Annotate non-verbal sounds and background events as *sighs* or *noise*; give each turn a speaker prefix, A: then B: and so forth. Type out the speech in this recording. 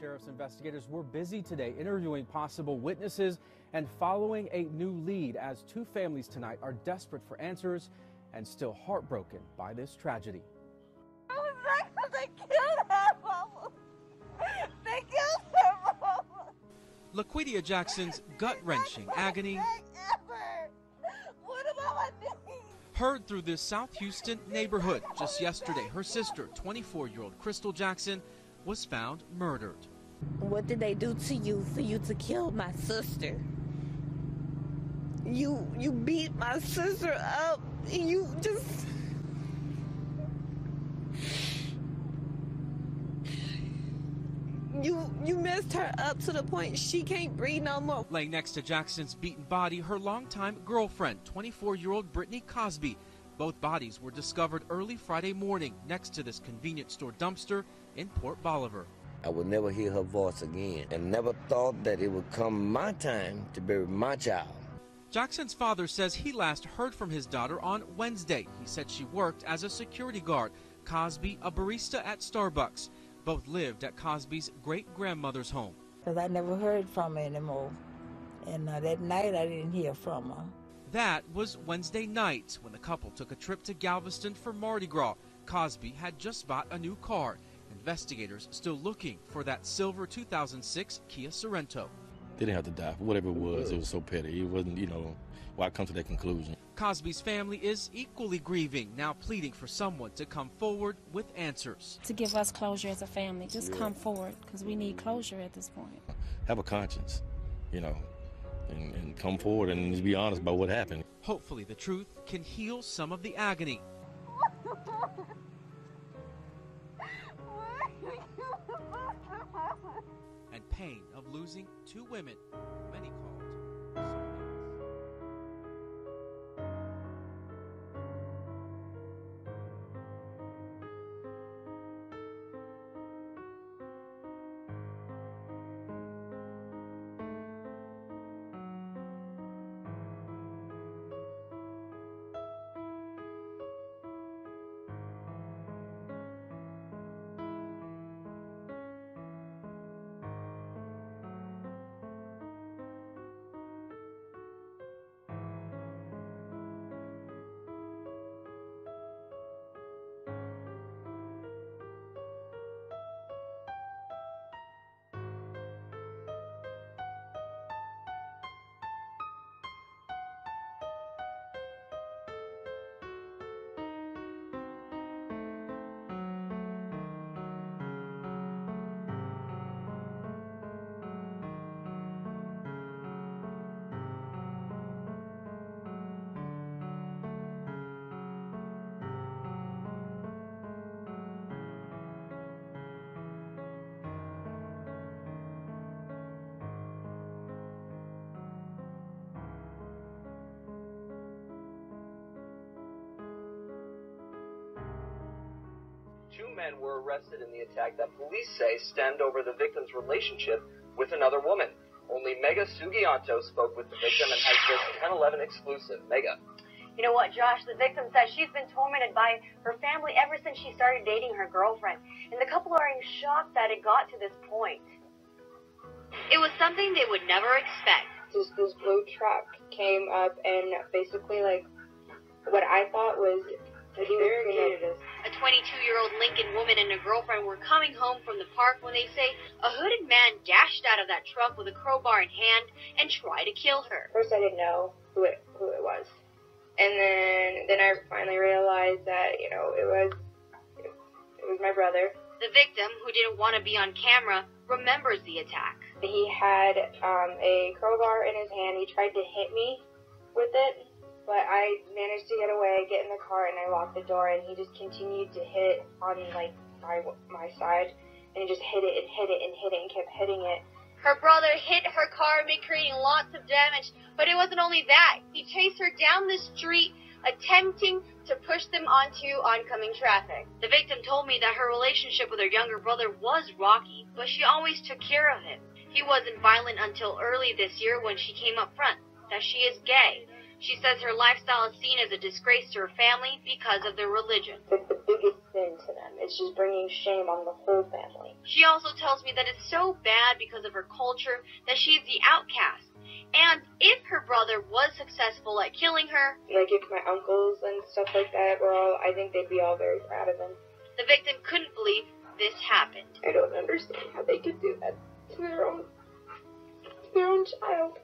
A: Sheriff's investigators were busy today interviewing possible witnesses and following a new lead as two families tonight are desperate for answers and still heartbroken by this tragedy.
B: They killed her, Mama. They killed her, Mama.
C: Laquitia Jackson's gut wrenching agony
B: What about my
C: heard through this South Houston neighborhood. Just yesterday, her sister, 24 year old Crystal Jackson, was found murdered.
D: What did they do to you for you to kill my sister? You you beat my sister up. You just *sighs* You you messed her up to the point she can't breathe no more.
C: Laying next to Jackson's beaten body, her longtime girlfriend, 24 year old Britney Cosby. Both bodies were discovered early Friday morning next to this convenience store dumpster in Port Bolivar.
E: I would never hear her voice again and never thought that it would come my time to bury my child.
C: Jackson's father says he last heard from his daughter on Wednesday. He said she worked as a security guard, Cosby a barista at Starbucks. Both lived at Cosby's great grandmother's home.
D: Because I never heard from her anymore. And uh, that night I didn't hear from her.
C: That was Wednesday night when the couple took a trip to Galveston for Mardi Gras. Cosby had just bought a new car. Investigators still looking for that silver 2006 Kia Sorento.
F: They didn't have to die. for Whatever it was, it was so petty. It wasn't, you know, why come to that conclusion.
C: Cosby's family is equally grieving, now pleading for someone to come forward with answers.
G: to give us closure as a family. Just come forward because we need closure at this point.
F: Have a conscience, you know, and, and come forward and just be honest about what happened.
C: Hopefully, the truth can heal some of the agony. Pain of losing two women, many called
H: men were arrested in the attack that police say stemmed over the victim's relationship with another woman. Only Mega Sugianto spoke with the victim and has this 1011 exclusive. Mega.
I: You know what, Josh? The victim says she's been tormented by her family ever since she started dating her girlfriend. And the couple are in shock that it got to this point.
J: It was something they would never expect.
K: This, this blue truck came up and basically like what I thought was that he was gonna
J: A 22-year-old Lincoln woman and a girlfriend were coming home from the park when they say a hooded man dashed out of that truck with a crowbar in hand and tried to kill her.
K: First, I didn't know who it who it was, and then then I finally realized that you know it was it, it was my brother.
J: The victim, who didn't want to be on camera, remembers the attack.
K: He had um, a crowbar in his hand. He tried to hit me with it, but I managed to get away, get in the car, and I locked the door. And he just continued to hit on like my my side, and he just hit it and hit it and hit it and kept hitting it.
J: Her brother hit her car, creating lots of damage. But it wasn't only that. He chased her down the street, attempting to push them onto oncoming traffic. The victim told me that her relationship with her younger brother was rocky, but she always took care of him. He wasn't violent until early this year when she came up front that she is gay. She says her lifestyle is seen as a disgrace to her family because of their religion.
K: But the biggest sin to them. It's just bringing shame on the whole family.
J: She also tells me that it's so bad because of her culture that she's the outcast. And if her brother was successful at killing her,
K: Like if my uncles and stuff like that were all, I think they'd be all very proud of him.
J: the victim couldn't believe this happened.
K: I don't understand how they could do that to their own, to their own child.